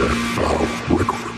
Dead Bow Records.